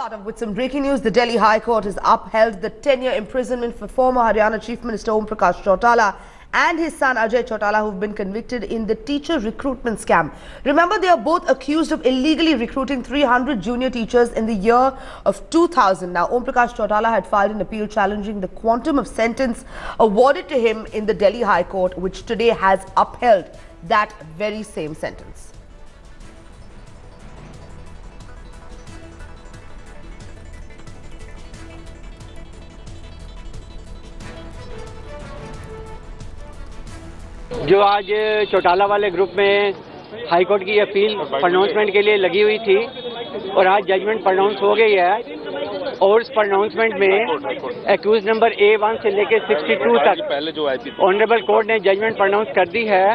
start off with some breaking news. The Delhi High Court has upheld the 10-year imprisonment for former Haryana Chief Minister Om Prakash Chautala and his son Ajay Chautala who've been convicted in the teacher recruitment scam. Remember, they are both accused of illegally recruiting 300 junior teachers in the year of 2000. Now, Om Prakash Chautala had filed an appeal challenging the quantum of sentence awarded to him in the Delhi High Court, which today has upheld that very same sentence. जो आज चौटाला वाले group में high court की appeal pronouncement के लिए लगी हुई थी और आज जजमेंट प्रोनाउंस हो गई है और उस प्रोनाउंसमेंट में एक्यूज नंबर ए वन से लेके 62 तक पहले जो ऑनरेबल कोर्ट ने जजमेंट प्रोनाउंस कर दी है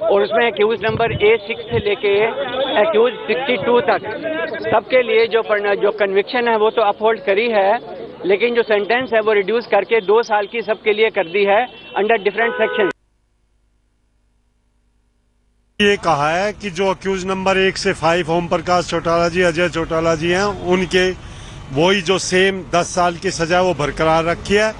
और उसमें एक्यूज नंबर ए सिक्स से लेके एक्यूज 62 तक सबके लिए जो जो कन्विक्शन है वो तो अपहोल्ड करी है, लेकिन जो सेंटेंस है वो रिड्यूस करके दो साल की सबके लिए कर दी है अंडर डिफरेंट सेक्शन ये कहा है कि जो अक्यूज नंबर एक से फाइव ओम प्रकाश चौटाला जी, अजय चौटाला जी हैं, उनके वही जो सेम दस साल की सजा वो बरकरार रखी है।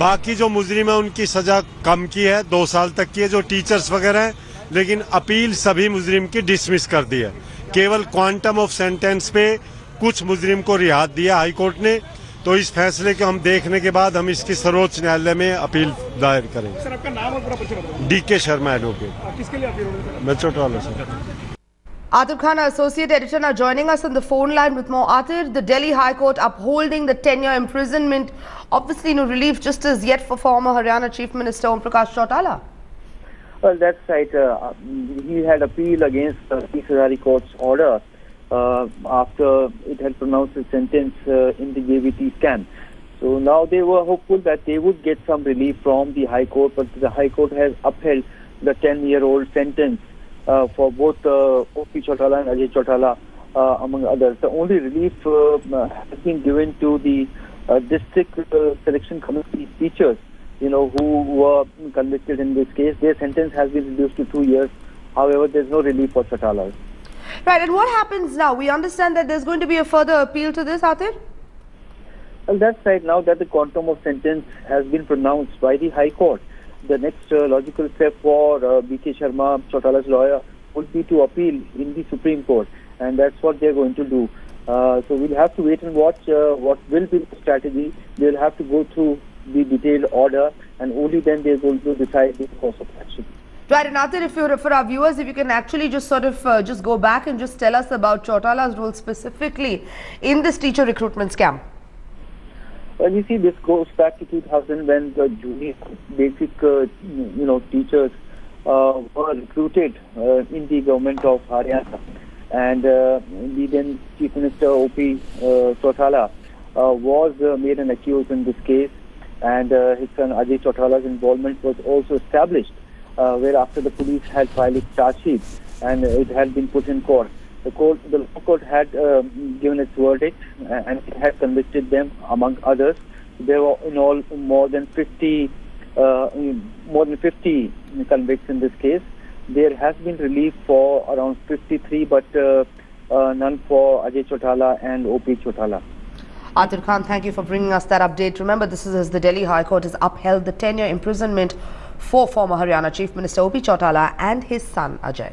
बाकी जो मुजरिम है, उनकी सजा कम की है, दो साल तक की है, जो टीचर्स वगैरह हैं, लेकिन अपील सभी मुजरिम की डिसमिस कर दी है। केवल क्वांटम ऑफ़ सेंटेंस पे कुछ मुजरिम को रिहात दिया हाईकोर्ट ने। तो इस फैसले को हम देखने के बाद हम इसकी सर्वोच्च न्यायालय में अपील दायर करेंगे सर आपका नाम और पूरा परिचय डी के शर्मा एडवोकेट किसके लिए अपील हो रही है मैं Chautala sir Atif Khan, associate editor, now joining us on the phone line with more. Atif, the Delhi High Court upholding the 10-year imprisonment, obviously no relief just as yet for former Haryana Chief Minister Om Prakash Chautala. Well, that's right. Uh, he had appealed against the Chief Hazari Court's order uh, after it had pronounced a sentence uh, in the JBT scam. So now they were hopeful that they would get some relief from the High Court, but the High Court has upheld the 10-year-old sentence uh, for both uh, O.P. Chautala and Ajay Chautala, uh, among others. The only relief uh, has been given to the uh, district selection committee teachers you know, who were convicted in this case. Their sentence has been reduced to two years. However, there's no relief for Chautalas. Right, and what happens now? We understand that there's going to be a further appeal to this, Atif? Well, that's right. Now that the quantum of sentence has been pronounced by the High Court, the next uh, logical step for uh, B.K. Sharma, Chautala's lawyer, would be to appeal in the Supreme Court, and that's what they're going to do. Uh, so we'll have to wait and watch uh, what will be the strategy. They'll have to go through the detailed order, and only then they're going to decide the course of action. Right, Atif, if you're, for our viewers, if you can actually just sort of uh, just go back and just tell us about Chautala's role specifically in this teacher recruitment scam. Well, you see, this goes back to 2000 when the junior basic, uh, you know, teachers uh, were recruited uh, in the government of Haryana, and uh, the then Chief Minister O.P. Uh, Chautala was made an accused in this case, and his son Ajay Chautala's involvement was also established, uh, where after the police had filed its charge sheet and it had been put in court. The court, the law court had uh, given its verdict and it had convicted them, among others. There were in all more than 50, uh, more than 50 convicts in this case. There has been relief for around 53, but uh, uh, none for Ajay Chautala and O.P. Chautala. Atif Khan, thank you for bringing us that update. Remember, this is as the Delhi High Court has upheld the 10-year imprisonment for former Haryana Chief Minister O.P. Chautala and his son Ajay.